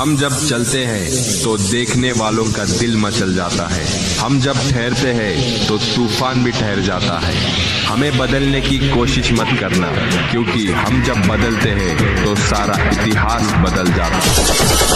हम जब चलते हैं तो देखने वालों का दिल मचल जाता है। हम जब ठहरते हैं तो तूफ़ान भी ठहर जाता है। हमें बदलने की कोशिश मत करना, क्योंकि हम जब बदलते हैं तो सारा इतिहास बदल जाता है।